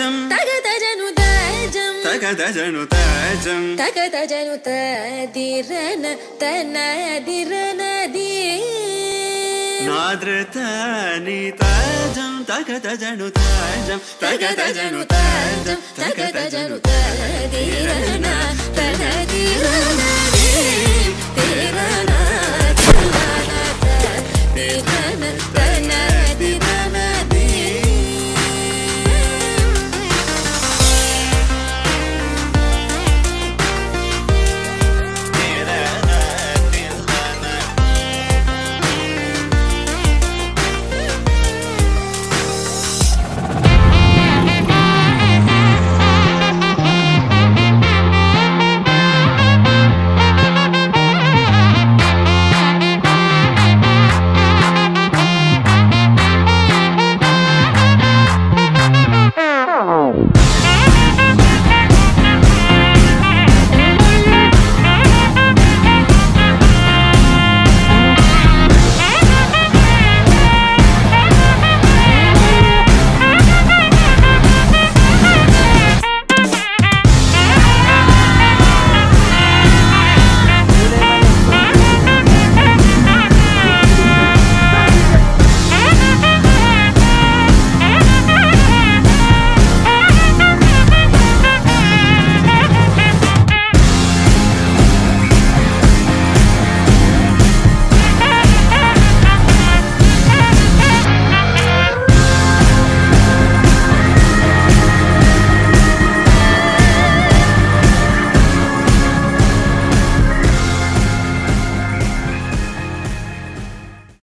ತಾಜಂ ತಗದಜನು ತಾಜಂ ತಗದಜನು ತಾಜಂ ತಗದಜನು ತದಿರನ ತನದಿರನ the ನಾದೃತಾನಿ ತಾಜಂ ತಗದಜನು ತಾಜಂ ತಗದಜನು ತಾಜಂ ತಗದಜನು ತದಿರನ ತನದಿರನ the ತಿರನ ತಿರನ ತ